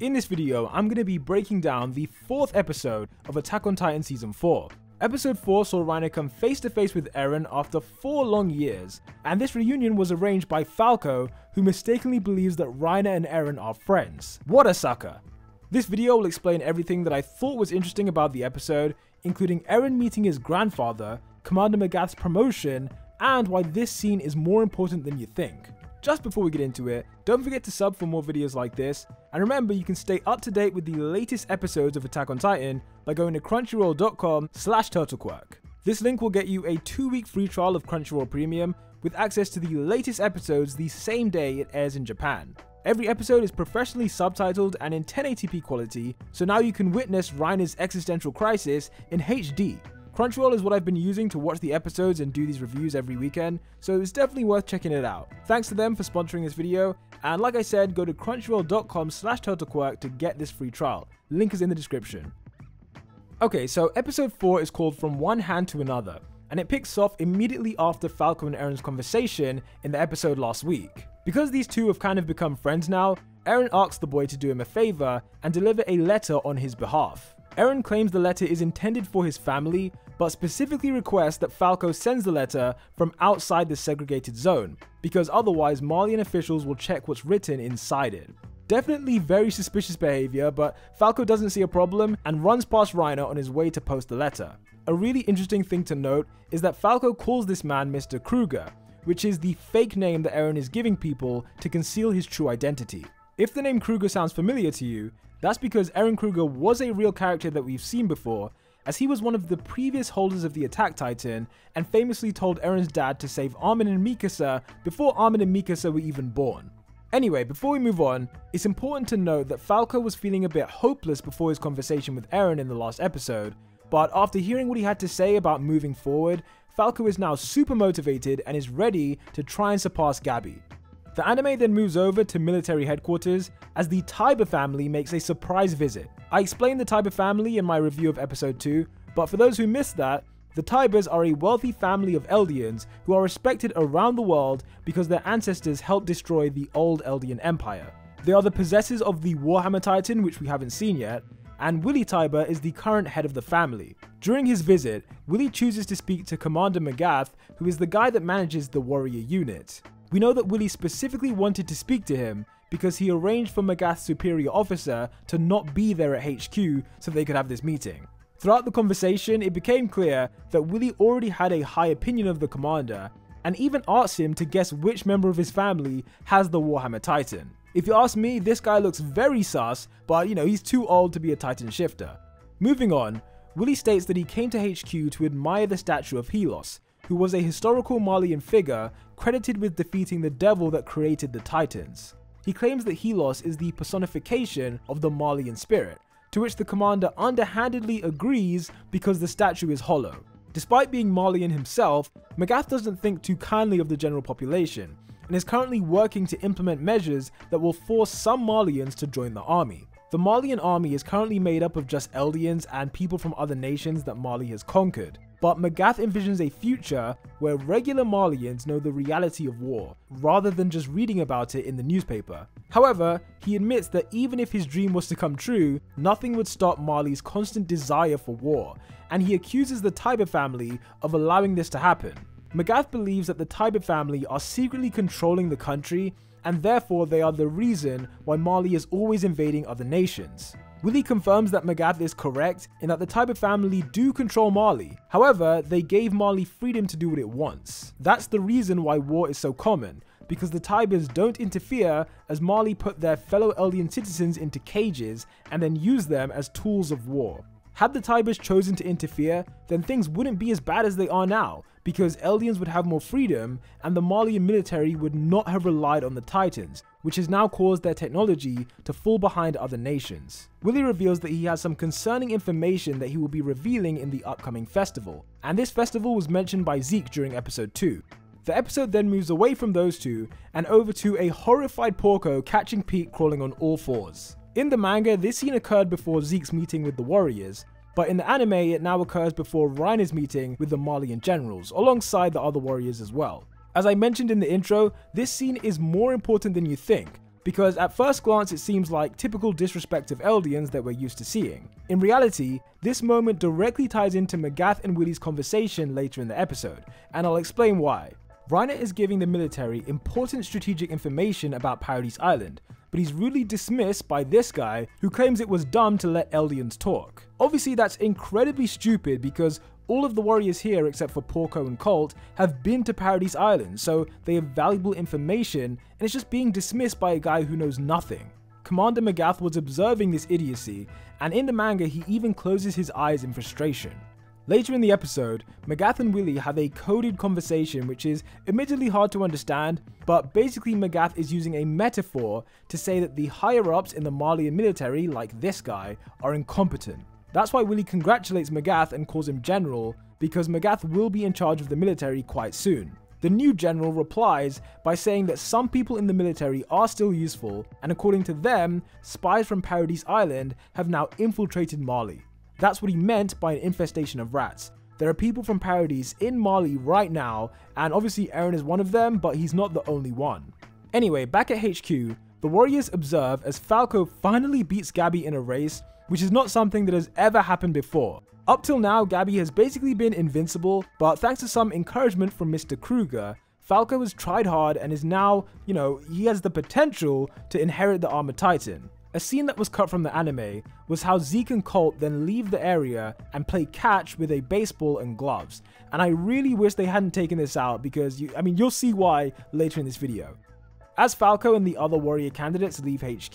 In this video, I'm going to be breaking down the fourth episode of Attack on Titan Season 4. Episode 4 saw Reiner come face to face with Eren after 4 long years, and this reunion was arranged by Falco, who mistakenly believes that Reiner and Eren are friends. What a sucker! This video will explain everything that I thought was interesting about the episode, including Eren meeting his grandfather, Commander Magath's promotion, and why this scene is more important than you think. Just before we get into it, don't forget to sub for more videos like this, and remember you can stay up to date with the latest episodes of Attack on Titan by going to crunchyroll.com slash turtlequirk. This link will get you a 2 week free trial of Crunchyroll Premium with access to the latest episodes the same day it airs in Japan. Every episode is professionally subtitled and in 1080p quality, so now you can witness Reiner's existential crisis in HD Crunchyroll is what I've been using to watch the episodes and do these reviews every weekend, so it's definitely worth checking it out. Thanks to them for sponsoring this video, and like I said, go to crunchyroll.com slash turtlequirk to get this free trial. Link is in the description. Okay, so episode 4 is called From One Hand to Another, and it picks off immediately after Falco and Eren's conversation in the episode last week. Because these two have kind of become friends now, Eren asks the boy to do him a favor and deliver a letter on his behalf. Eren claims the letter is intended for his family, but specifically requests that Falco sends the letter from outside the segregated zone, because otherwise Marleyan officials will check what's written inside it. Definitely very suspicious behavior, but Falco doesn't see a problem and runs past Reiner on his way to post the letter. A really interesting thing to note is that Falco calls this man Mr. Kruger, which is the fake name that Eren is giving people to conceal his true identity. If the name Kruger sounds familiar to you, that's because Eren Kruger was a real character that we've seen before, as he was one of the previous holders of the Attack Titan and famously told Eren's dad to save Armin and Mikasa before Armin and Mikasa were even born. Anyway, before we move on, it's important to note that Falco was feeling a bit hopeless before his conversation with Eren in the last episode, but after hearing what he had to say about moving forward, Falco is now super motivated and is ready to try and surpass Gabi. The anime then moves over to military headquarters as the Tybur family makes a surprise visit. I explained the Tybur family in my review of episode 2, but for those who missed that, the Tyburs are a wealthy family of Eldians who are respected around the world because their ancestors helped destroy the old Eldian Empire. They are the possessors of the Warhammer Titan, which we haven't seen yet, and Willy Tybur is the current head of the family. During his visit, Willy chooses to speak to Commander Magath, who is the guy that manages the warrior unit. We know that Willy specifically wanted to speak to him because he arranged for Magath's superior officer to not be there at HQ so they could have this meeting. Throughout the conversation, it became clear that Willy already had a high opinion of the commander and even asked him to guess which member of his family has the Warhammer Titan. If you ask me, this guy looks very sus, but you know, he's too old to be a Titan shifter. Moving on, Willy states that he came to HQ to admire the statue of Helos, who was a historical Marleyan figure credited with defeating the devil that created the Titans. He claims that Helos is the personification of the Marleyan spirit, to which the commander underhandedly agrees because the statue is hollow. Despite being Marleyan himself, Magath doesn't think too kindly of the general population, and is currently working to implement measures that will force some Marleyans to join the army. The Marleyan army is currently made up of just Eldians and people from other nations that Marley has conquered. But Magath envisions a future where regular Marleyans know the reality of war, rather than just reading about it in the newspaper. However, he admits that even if his dream was to come true, nothing would stop Marley's constant desire for war, and he accuses the Tybur family of allowing this to happen. Magath believes that the Tybur family are secretly controlling the country, and therefore they are the reason why Marley is always invading other nations. Willy confirms that Magath is correct in that the Tybur family do control Marley. However, they gave Marley freedom to do what it wants. That's the reason why war is so common, because the Tyburs don't interfere as Marley put their fellow Eldian citizens into cages and then use them as tools of war. Had the Tyburs chosen to interfere, then things wouldn't be as bad as they are now, because Eldians would have more freedom and the Marleyan military would not have relied on the Titans, which has now caused their technology to fall behind other nations. Willy reveals that he has some concerning information that he will be revealing in the upcoming festival, and this festival was mentioned by Zeke during episode 2. The episode then moves away from those two and over to a horrified Porco catching Pete crawling on all fours. In the manga, this scene occurred before Zeke's meeting with the warriors, but in the anime it now occurs before Reiner's meeting with the Marleyan generals, alongside the other warriors as well. As I mentioned in the intro, this scene is more important than you think, because at first glance it seems like typical disrespect of Eldians that we're used to seeing. In reality, this moment directly ties into Magath and Willy's conversation later in the episode, and I'll explain why. Reiner is giving the military important strategic information about Paradise Island, but he's really dismissed by this guy who claims it was dumb to let Eldians talk. Obviously, that's incredibly stupid because all of the warriors here, except for Porco and Colt, have been to Paradise Island, so they have valuable information, and it's just being dismissed by a guy who knows nothing. Commander Magath was observing this idiocy, and in the manga, he even closes his eyes in frustration. Later in the episode, Magath and Willy have a coded conversation which is admittedly hard to understand, but basically Magath is using a metaphor to say that the higher ups in the Marleyan military, like this guy, are incompetent. That's why Willy congratulates Magath and calls him General, because Magath will be in charge of the military quite soon. The new general replies by saying that some people in the military are still useful, and according to them, spies from Paradise Island have now infiltrated Marley. That's what he meant by an infestation of rats. There are people from Paradise in Marley right now, and obviously Eren is one of them, but he's not the only one. Anyway, back at HQ, the Warriors observe as Falco finally beats Gabi in a race, which is not something that has ever happened before. Up till now, Gabi has basically been invincible, but thanks to some encouragement from Mr. Kruger, Falco has tried hard and is now, you know, he has the potential to inherit the Armor Titan. A scene that was cut from the anime was how Zeke and Colt then leave the area and play catch with a baseball and gloves. And I really wish they hadn't taken this out because you, I mean, you'll see why later in this video. As Falco and the other warrior candidates leave HQ,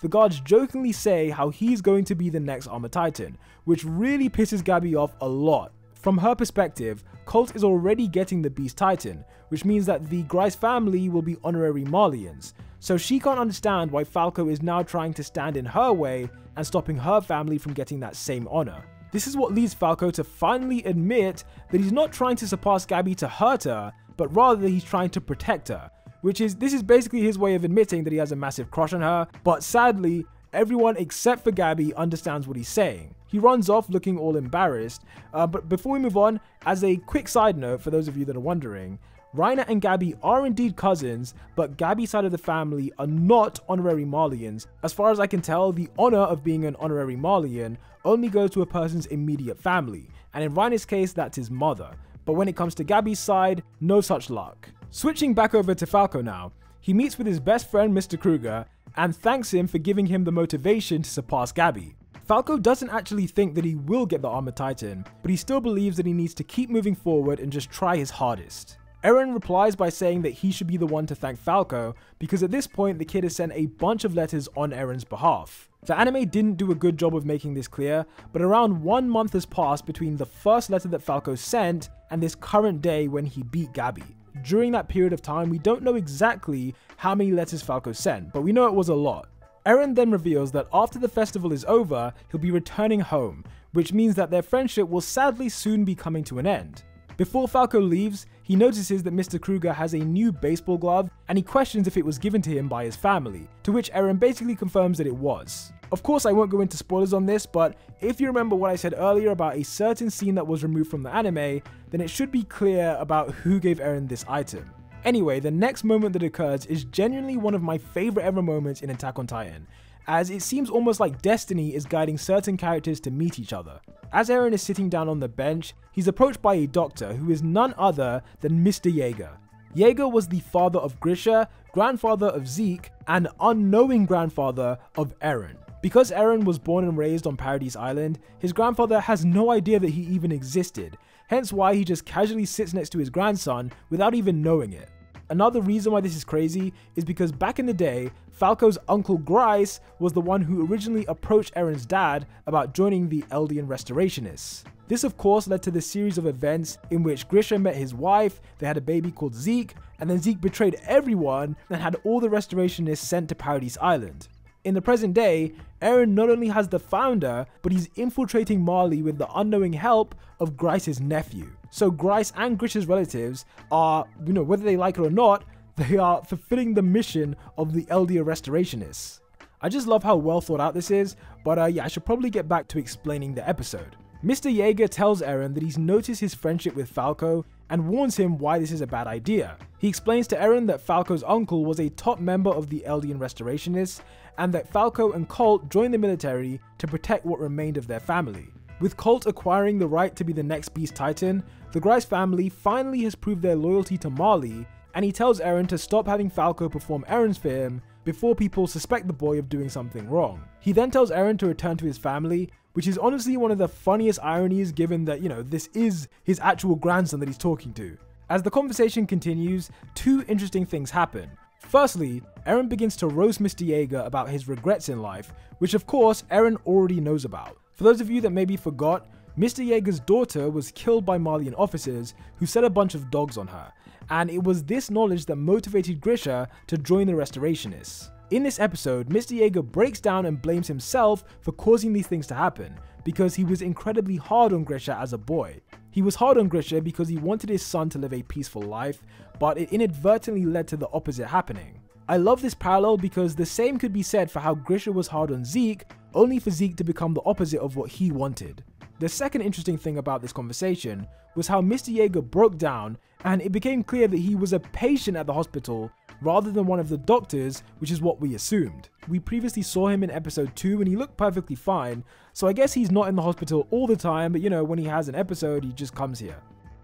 the guards jokingly say how he's going to be the next Armor Titan, which really pisses Gabi off a lot. From her perspective, Colt is already getting the Beast Titan, which means that the Grice family will be honorary Marleyans, so she can't understand why Falco is now trying to stand in her way and stopping her family from getting that same honor. This is what leads Falco to finally admit that he's not trying to surpass Gabi to hurt her, but rather he's trying to protect her, which is this is basically his way of admitting that he has a massive crush on her, but sadly, everyone except for Gabi understands what he's saying. He runs off looking all embarrassed, uh, but before we move on, as a quick side note for those of you that are wondering, Reiner and Gabi are indeed cousins, but Gabi's side of the family are not honorary Marleyans. As far as I can tell, the honor of being an honorary Marleyan only goes to a person's immediate family, and in Reiner's case, that's his mother. But when it comes to Gabi's side, no such luck. Switching back over to Falco now, he meets with his best friend Mr. Kruger and thanks him for giving him the motivation to surpass Gabi. Falco doesn't actually think that he will get the Armor Titan, but he still believes that he needs to keep moving forward and just try his hardest. Eren replies by saying that he should be the one to thank Falco because at this point the kid has sent a bunch of letters on Eren's behalf. The anime didn't do a good job of making this clear, but around one month has passed between the first letter that Falco sent and this current day when he beat Gabi. During that period of time, we don't know exactly how many letters Falco sent, but we know it was a lot. Eren then reveals that after the festival is over, he'll be returning home, which means that their friendship will sadly soon be coming to an end. Before Falco leaves, he notices that Mr. Kruger has a new baseball glove and he questions if it was given to him by his family, to which Eren basically confirms that it was. Of course, I won't go into spoilers on this, but if you remember what I said earlier about a certain scene that was removed from the anime, then it should be clear about who gave Eren this item. Anyway, the next moment that occurs is genuinely one of my favorite ever moments in Attack on Titan, as it seems almost like destiny is guiding certain characters to meet each other. As Eren is sitting down on the bench, he's approached by a doctor who is none other than Mr. Jaeger. Jaeger was the father of Grisha, grandfather of Zeke, and unknowing grandfather of Eren. Because Eren was born and raised on Paradise Island, his grandfather has no idea that he even existed, hence why he just casually sits next to his grandson without even knowing it. Another reason why this is crazy is because back in the day, Falco's uncle Grice was the one who originally approached Eren's dad about joining the Eldian Restorationists. This of course led to the series of events in which Grisha met his wife, they had a baby called Zeke, and then Zeke betrayed everyone and had all the Restorationists sent to Paradise Island. In the present day, Eren not only has the founder, but he's infiltrating Marley with the unknowing help of Grice's nephew. So Grice and Grisha's relatives are, you know, whether they like it or not, they are fulfilling the mission of the Eldia Restorationists. I just love how well thought out this is, but uh, yeah, I should probably get back to explaining the episode. Mr. Jaeger tells Eren that he's noticed his friendship with Falco, and warns him why this is a bad idea. He explains to Eren that Falco's uncle was a top member of the Eldian Restorationists, and that Falco and Colt joined the military to protect what remained of their family. With Colt acquiring the right to be the next Beast Titan, the Grice family finally has proved their loyalty to Marley, and he tells Eren to stop having Falco perform errands for him before people suspect the boy of doing something wrong. He then tells Eren to return to his family, which is honestly one of the funniest ironies given that, you know, this is his actual grandson that he's talking to. As the conversation continues, two interesting things happen. Firstly, Eren begins to roast Mr. Yeager about his regrets in life, which of course Eren already knows about. For those of you that maybe forgot, Mr. Yeager's daughter was killed by Marleyan officers who set a bunch of dogs on her, and it was this knowledge that motivated Grisha to join the Restorationists. In this episode, Mr. Yeager breaks down and blames himself for causing these things to happen, because he was incredibly hard on Grisha as a boy. He was hard on Grisha because he wanted his son to live a peaceful life, but it inadvertently led to the opposite happening. I love this parallel because the same could be said for how Grisha was hard on Zeke, only for Zeke to become the opposite of what he wanted. The second interesting thing about this conversation was how Mr. Yeager broke down and it became clear that he was a patient at the hospital rather than one of the doctors, which is what we assumed. We previously saw him in episode 2 and he looked perfectly fine, so I guess he's not in the hospital all the time, but you know, when he has an episode, he just comes here.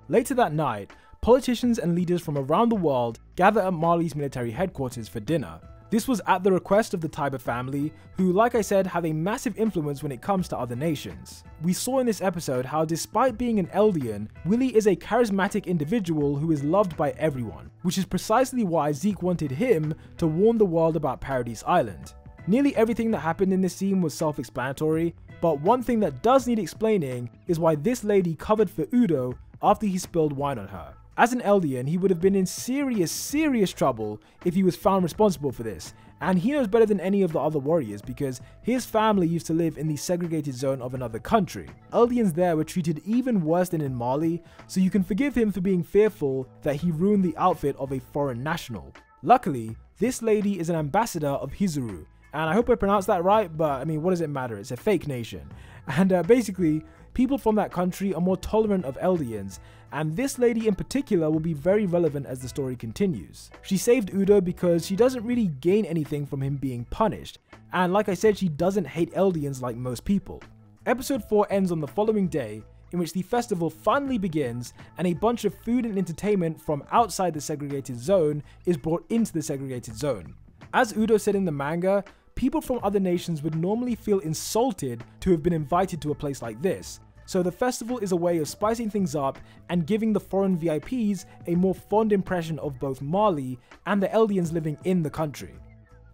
Later that night, politicians and leaders from around the world gather at Marley's military headquarters for dinner. This was at the request of the Tybur family, who, like I said, have a massive influence when it comes to other nations. We saw in this episode how, despite being an Eldian, Willy is a charismatic individual who is loved by everyone, which is precisely why Zeke wanted him to warn the world about Paradise Island. Nearly everything that happened in this scene was self explanatory, but one thing that does need explaining is why this lady covered for Udo after he spilled wine on her. As an Eldian, he would have been in serious, serious trouble if he was found responsible for this, and he knows better than any of the other warriors because his family used to live in the segregated zone of another country. Eldians there were treated even worse than in Marley, so you can forgive him for being fearful that he ruined the outfit of a foreign national. Luckily, this lady is an ambassador of Hizuru, and I hope I pronounced that right, but I mean, what does it matter? It's a fake nation. And uh, basically, people from that country are more tolerant of Eldians, and this lady in particular will be very relevant as the story continues. She saved Udo because she doesn't really gain anything from him being punished, and like I said, she doesn't hate Eldians like most people. Episode 4 ends on the following day, in which the festival finally begins and a bunch of food and entertainment from outside the segregated zone is brought into the segregated zone. As Udo said in the manga, people from other nations would normally feel insulted to have been invited to a place like this, so the festival is a way of spicing things up and giving the foreign VIPs a more fond impression of both Marley and the Eldians living in the country.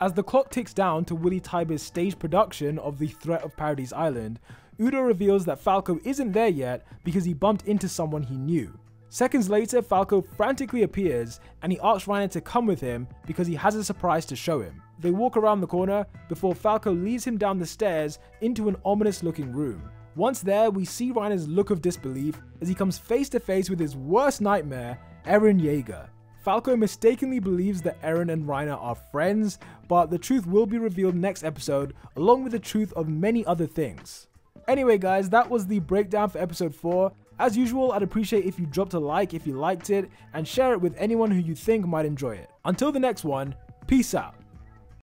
As the clock ticks down to Willy Tybur's stage production of The Threat of Paradise Island, Udo reveals that Falco isn't there yet because he bumped into someone he knew. Seconds later, Falco frantically appears and he asks Reiner to come with him because he has a surprise to show him. They walk around the corner before Falco leads him down the stairs into an ominous looking room. Once there, we see Reiner's look of disbelief as he comes face to face with his worst nightmare, Eren Yeager. Falco mistakenly believes that Eren and Reiner are friends, but the truth will be revealed next episode, along with the truth of many other things. Anyway guys, that was the breakdown for episode 4. As usual, I'd appreciate if you dropped a like if you liked it, and share it with anyone who you think might enjoy it. Until the next one, peace out.